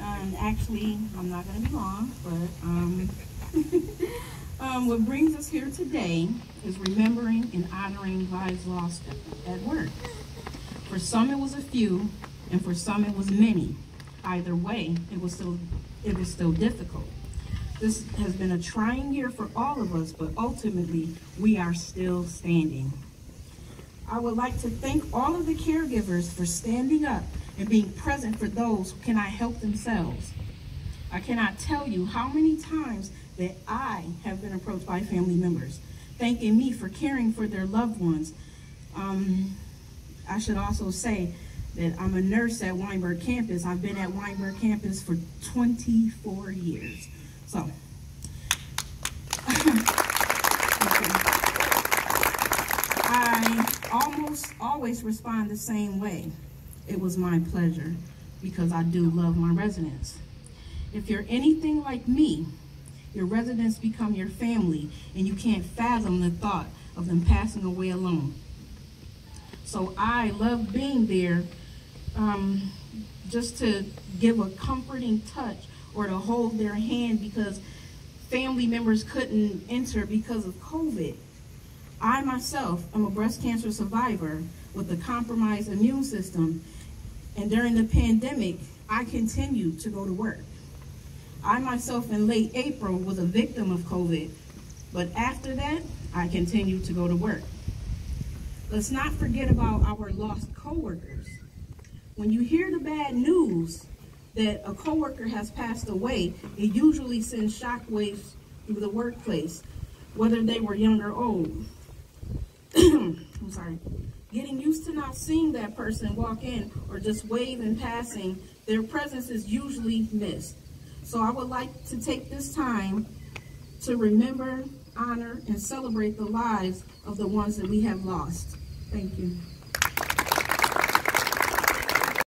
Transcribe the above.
And actually, I'm not going to be long, but um, um, what brings us here today is remembering and honoring lives lost at, at work. For some, it was a few, and for some, it was many. Either way, it was still it was still difficult. This has been a trying year for all of us, but ultimately, we are still standing. I would like to thank all of the caregivers for standing up and being present for those who cannot help themselves. I cannot tell you how many times that I have been approached by family members, thanking me for caring for their loved ones. Um, I should also say that I'm a nurse at Weinberg campus. I've been at Weinberg campus for 24 years. So, I almost always respond the same way. It was my pleasure because I do love my residents. If you're anything like me, your residents become your family and you can't fathom the thought of them passing away alone. So I love being there um, just to give a comforting touch or to hold their hand because family members couldn't enter because of COVID. I myself am a breast cancer survivor with a compromised immune system, and during the pandemic, I continued to go to work. I myself in late April was a victim of COVID, but after that, I continued to go to work. Let's not forget about our lost coworkers. When you hear the bad news that a coworker has passed away, it usually sends shockwaves through the workplace, whether they were young or old. I'm sorry. Getting used to not seeing that person walk in or just wave in passing, their presence is usually missed. So I would like to take this time to remember, honor, and celebrate the lives of the ones that we have lost. Thank you.